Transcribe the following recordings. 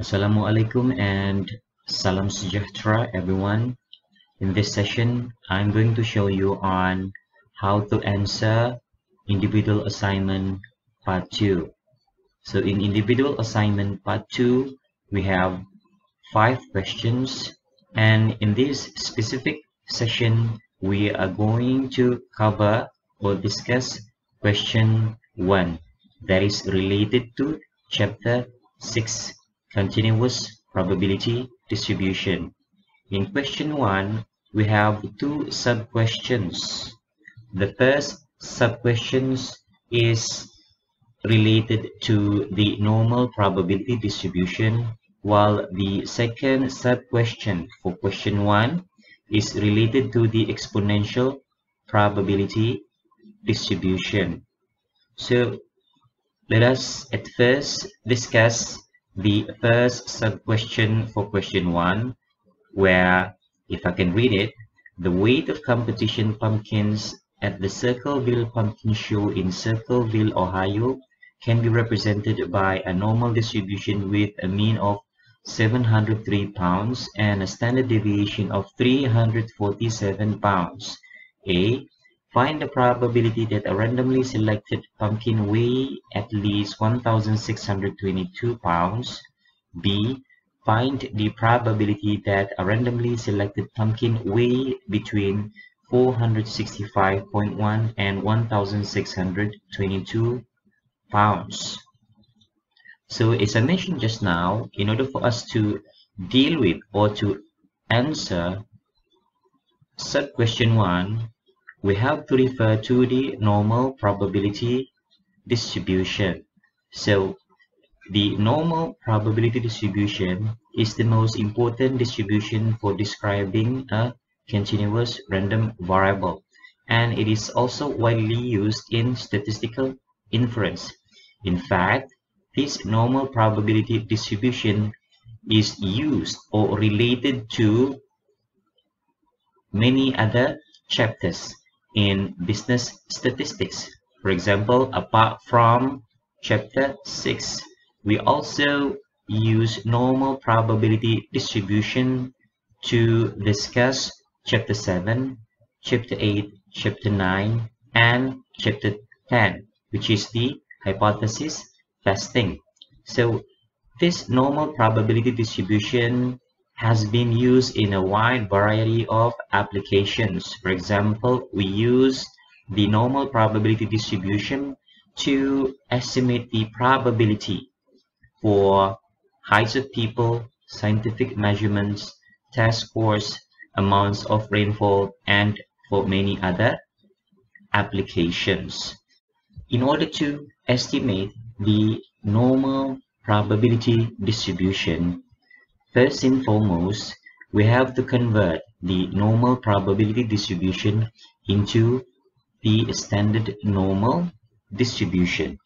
Assalamualaikum and salam sejahtera everyone. In this session, I'm going to show you on how to answer individual assignment part 2. So in individual assignment part 2, we have five questions and in this specific session, we are going to cover or discuss question 1 that is related to chapter 6 continuous probability distribution. In question 1, we have two sub-questions. The first sub-question is related to the normal probability distribution, while the second sub-question for question 1 is related to the exponential probability distribution. So let us at first discuss the first sub-question for question 1 where if I can read it the weight of competition pumpkins at the Circleville Pumpkin Show in Circleville, Ohio can be represented by a normal distribution with a mean of 703 pounds and a standard deviation of 347 pounds. A. Find the probability that a randomly selected pumpkin weigh at least 1,622 pounds. B. Find the probability that a randomly selected pumpkin weigh between 465.1 and 1,622 pounds. So as I mentioned just now, in order for us to deal with or to answer sub question 1, we have to refer to the normal probability distribution. So the normal probability distribution is the most important distribution for describing a continuous random variable and it is also widely used in statistical inference. In fact, this normal probability distribution is used or related to many other chapters in business statistics. For example, apart from chapter 6, we also use normal probability distribution to discuss chapter 7, chapter 8, chapter 9, and chapter 10, which is the hypothesis testing. So this normal probability distribution has been used in a wide variety of applications. For example, we use the normal probability distribution to estimate the probability for heights of people, scientific measurements, test scores, amounts of rainfall, and for many other applications. In order to estimate the normal probability distribution, First and foremost, we have to convert the normal probability distribution into the standard normal distribution.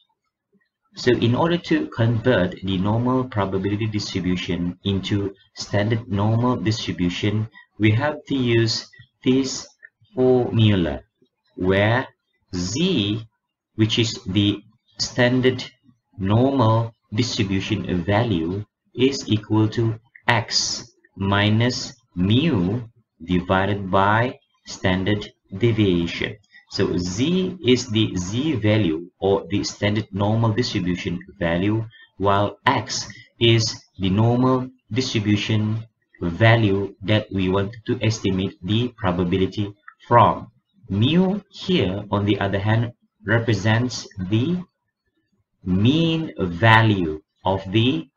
So in order to convert the normal probability distribution into standard normal distribution, we have to use this formula where z, which is the standard normal distribution value, is equal to x minus mu divided by standard deviation. So z is the z value or the standard normal distribution value while x is the normal distribution value that we want to estimate the probability from. Mu here on the other hand represents the mean value of the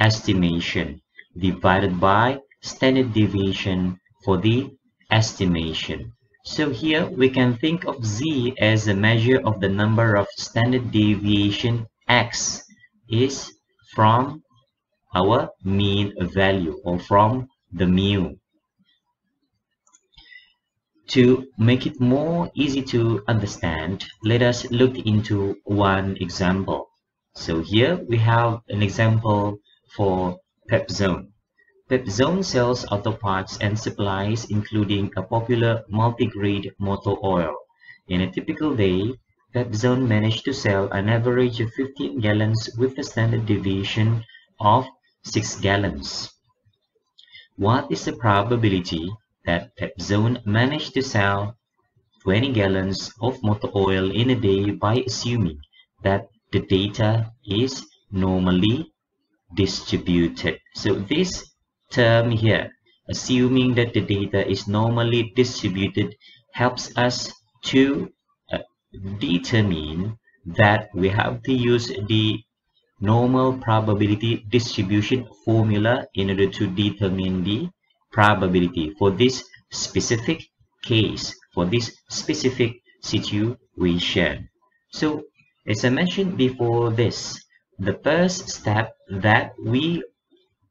estimation divided by standard deviation for the estimation. So here we can think of z as a measure of the number of standard deviation x is from our mean value or from the mu. To make it more easy to understand, let us look into one example. So here we have an example for Pepzone. Pepzone sells auto parts and supplies including a popular multi-grade motor oil. In a typical day, Pepzone managed to sell an average of 15 gallons with a standard deviation of 6 gallons. What is the probability that Pepzone managed to sell 20 gallons of motor oil in a day by assuming that the data is normally distributed. So this term here, assuming that the data is normally distributed, helps us to uh, determine that we have to use the normal probability distribution formula in order to determine the probability for this specific case, for this specific situation. So, as I mentioned before this, the first step that we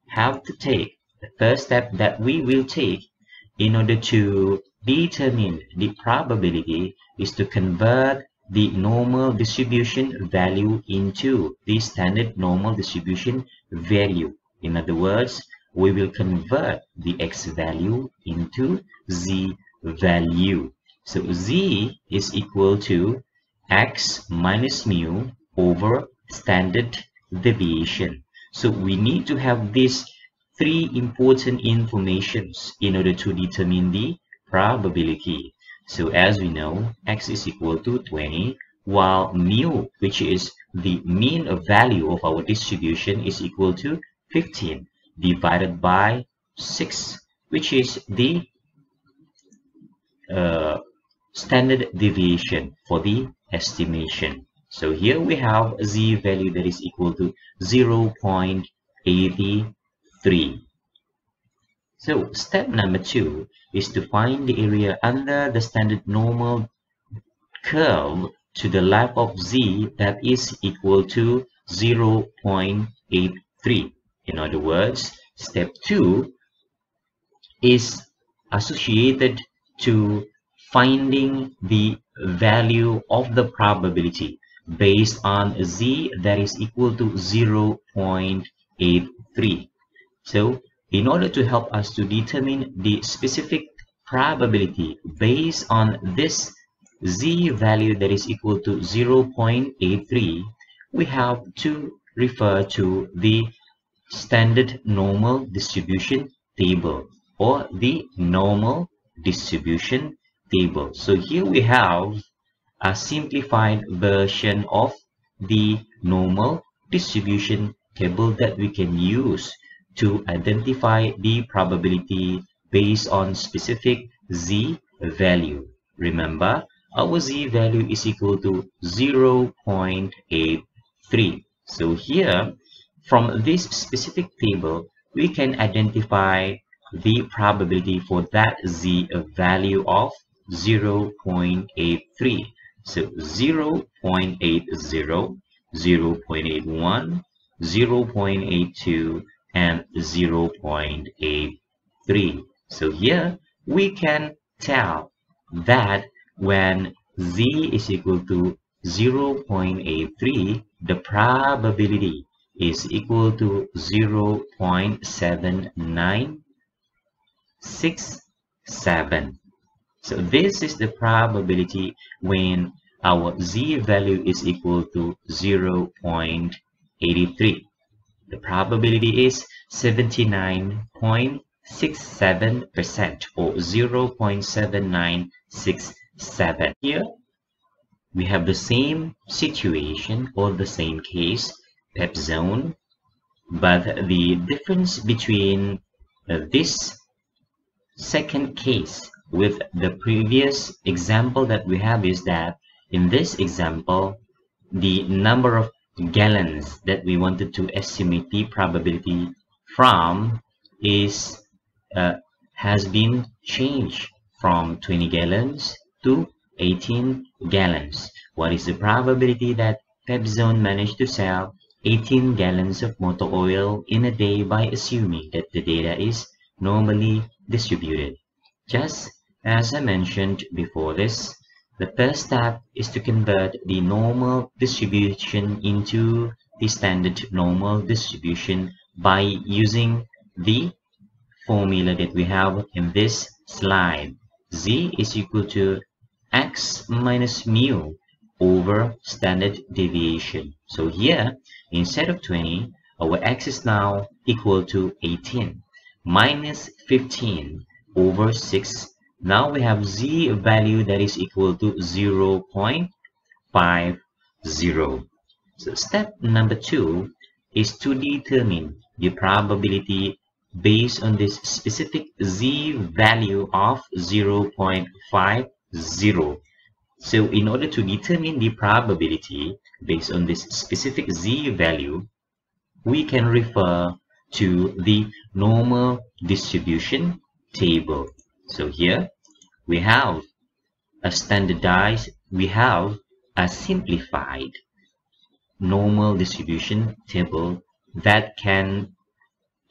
have to take, the first step that we will take in order to determine the probability is to convert the normal distribution value into the standard normal distribution value. In other words, we will convert the x value into z value. So z is equal to x minus mu over standard deviation. So we need to have these three important informations in order to determine the probability. So as we know, x is equal to 20, while mu, which is the mean value of our distribution, is equal to 15 divided by 6, which is the uh, standard deviation for the estimation. So here we have z value that is equal to 0 0.83. So step number two is to find the area under the standard normal curve to the left of z that is equal to 0.83. In other words, step two is associated to finding the value of the probability based on z that is equal to 0.83. So in order to help us to determine the specific probability based on this z value that is equal to 0.83, we have to refer to the standard normal distribution table or the normal distribution table. So here we have a simplified version of the normal distribution table that we can use to identify the probability based on specific z value. Remember, our z value is equal to 0.83. So here, from this specific table, we can identify the probability for that z value of 0.83. So 0.80, 0.81, 0.82, and 0.83. So here we can tell that when z is equal to 0.83, the probability is equal to 0.7967. So this is the probability when our z value is equal to 0.83. The probability is 79.67% or 0.7967. Here, we have the same situation or the same case, Pepzone, but the difference between uh, this second case with the previous example that we have is that in this example, the number of gallons that we wanted to estimate the probability from is uh, has been changed from 20 gallons to 18 gallons. What is the probability that Pepzone managed to sell 18 gallons of motor oil in a day by assuming that the data is normally distributed? Just as I mentioned before this, the first step is to convert the normal distribution into the standard normal distribution by using the formula that we have in this slide. Z is equal to x minus mu over standard deviation. So here, instead of 20, our x is now equal to 18 minus 15 over 6 now we have z value that is equal to 0 0.50 so step number two is to determine the probability based on this specific z value of 0.50 so in order to determine the probability based on this specific z value, we can refer to the normal distribution table. So here we have a standardized, we have a simplified normal distribution table that can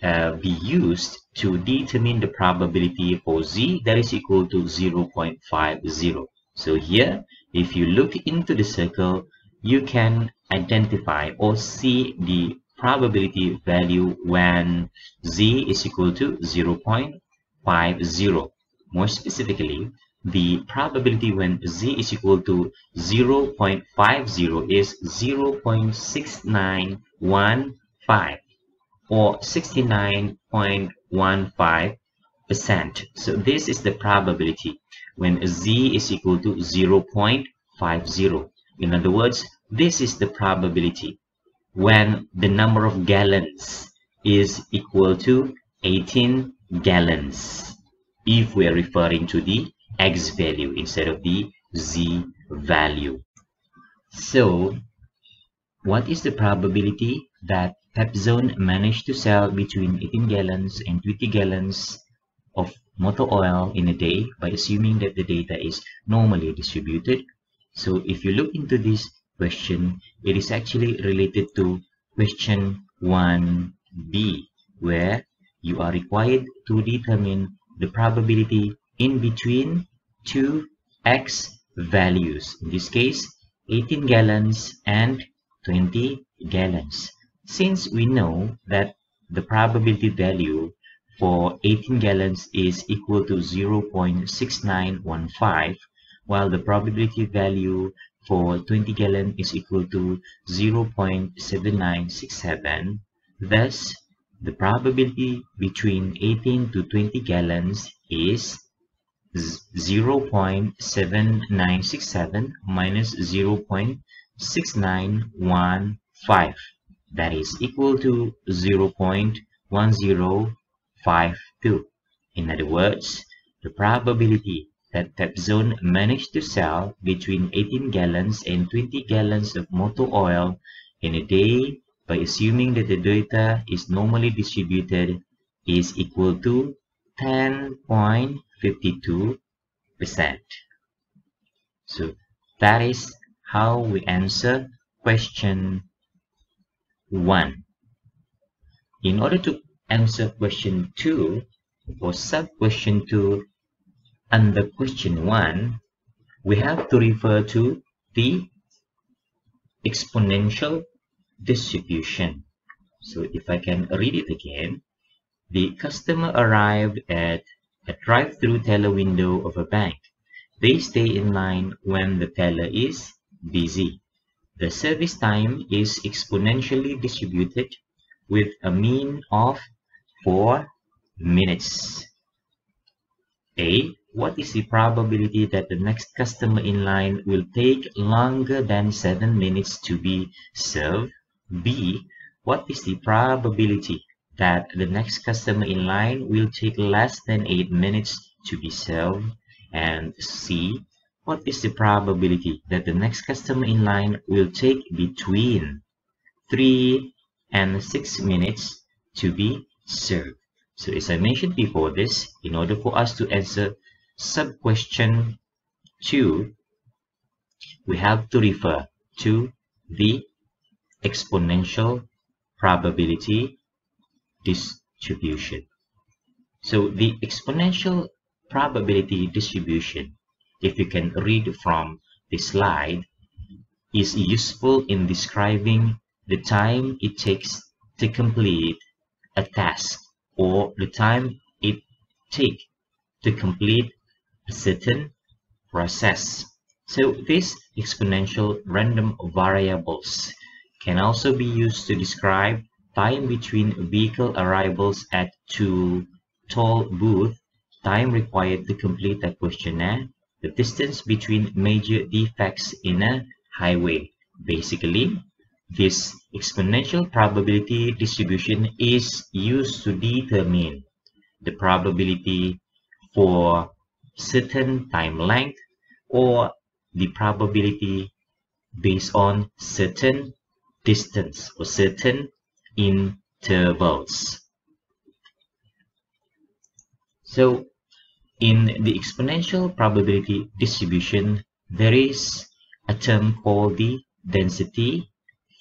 uh, be used to determine the probability for z that is equal to 0.50. So here, if you look into the circle, you can identify or see the probability value when z is equal to 0.50. More specifically, the probability when z is equal to 0.50 is 0.6915 or 69.15 percent. So this is the probability when z is equal to 0.50. In other words, this is the probability when the number of gallons is equal to 18 gallons if we are referring to the x value instead of the z value. So, what is the probability that Pepzone managed to sell between 18 gallons and 20 gallons of motor oil in a day by assuming that the data is normally distributed. So if you look into this question, it is actually related to question 1b where you are required to determine the probability in between two x values. In this case, 18 gallons and 20 gallons. Since we know that the probability value for 18 gallons is equal to 0.6915 while the probability value for 20 gallon is equal to 0.7967 thus the probability between 18 to 20 gallons is 0.7967 minus 0.6915 that is equal to 0.10 5, 2. In other words, the probability that Pepzone managed to sell between 18 gallons and 20 gallons of motor oil in a day by assuming that the data is normally distributed is equal to 10.52%. So that is how we answer question 1. In order to answer question 2 or sub question 2 under question 1 we have to refer to the exponential distribution so if I can read it again the customer arrived at a drive-through teller window of a bank they stay in line when the teller is busy the service time is exponentially distributed with a mean of 4 minutes. A. What is the probability that the next customer in line will take longer than 7 minutes to be served? B. What is the probability that the next customer in line will take less than 8 minutes to be served? And C. What is the probability that the next customer in line will take between 3 and 6 minutes to be served. So as I mentioned before this, in order for us to answer sub-question 2, we have to refer to the exponential probability distribution. So the exponential probability distribution, if you can read from the slide, is useful in describing the time it takes to complete a task or the time it takes to complete a certain process. So these exponential random variables can also be used to describe time between vehicle arrivals at two toll booth, time required to complete a questionnaire, the distance between major defects in a highway. Basically, this exponential probability distribution is used to determine the probability for certain time length or the probability based on certain distance or certain intervals. So in the exponential probability distribution, there is a term called the density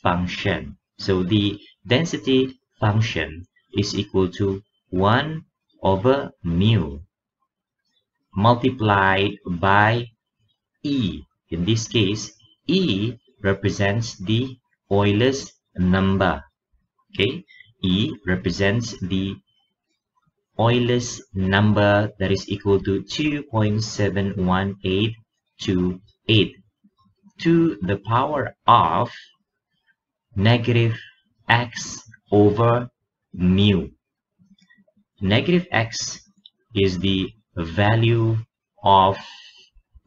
function. So the density function is equal to 1 over mu multiplied by E. In this case, E represents the Euler's number. Okay, E represents the Euler's number that is equal to 2.71828 to the power of negative x over mu. Negative x is the value of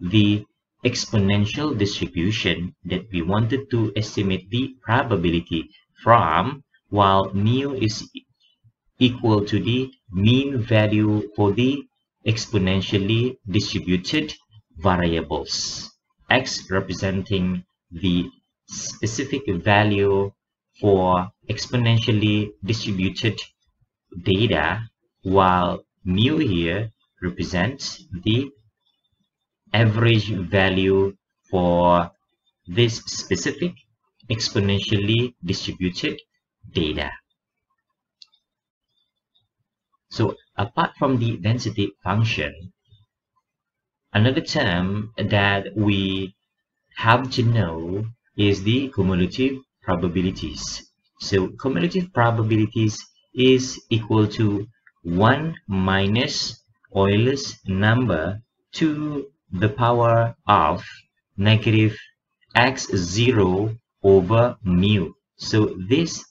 the exponential distribution that we wanted to estimate the probability from while mu is equal to the mean value for the exponentially distributed variables. X representing the specific value for exponentially distributed data while mu here represents the average value for this specific exponentially distributed data. So apart from the density function, another term that we have to know is the cumulative probabilities. So cumulative probabilities is equal to 1 minus Euler's number to the power of negative x0 over mu. So this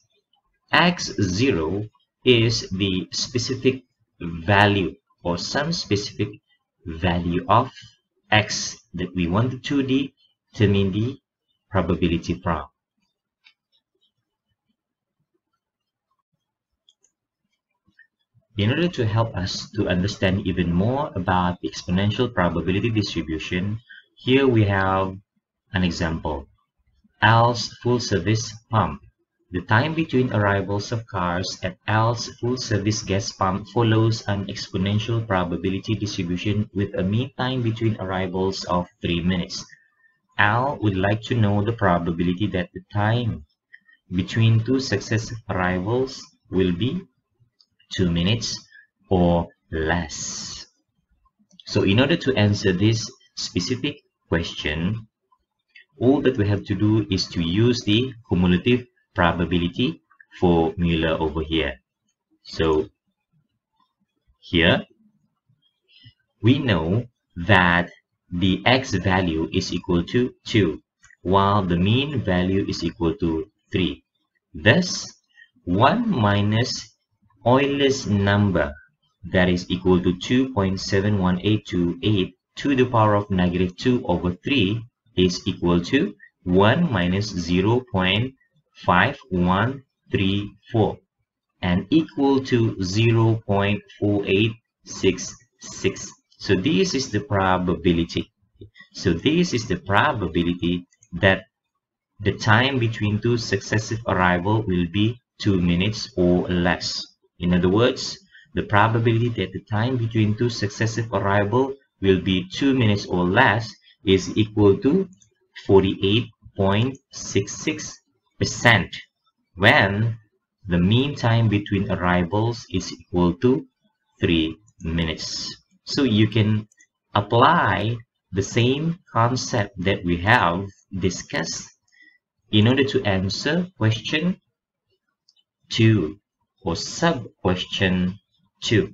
x0 is the specific value or some specific value of x that we wanted to determine the probability from. In order to help us to understand even more about the exponential probability distribution, here we have an example. Al's full service pump. The time between arrivals of cars at Al's full service gas pump follows an exponential probability distribution with a mean time between arrivals of 3 minutes. Al would like to know the probability that the time between two successive arrivals will be two minutes or less. So in order to answer this specific question, all that we have to do is to use the cumulative probability formula over here. So here we know that the x value is equal to 2 while the mean value is equal to 3. Thus, 1 minus Euler's number that is equal to 2.71828 to the power of negative 2 over 3 is equal to 1 minus 0 0.5134 and equal to 0 0.4866. So this is the probability. So this is the probability that the time between two successive arrival will be 2 minutes or less. In other words, the probability that the time between two successive arrival will be 2 minutes or less is equal to 48.66% when the mean time between arrivals is equal to 3 minutes. So you can apply the same concept that we have discussed in order to answer question 2 or sub question 2.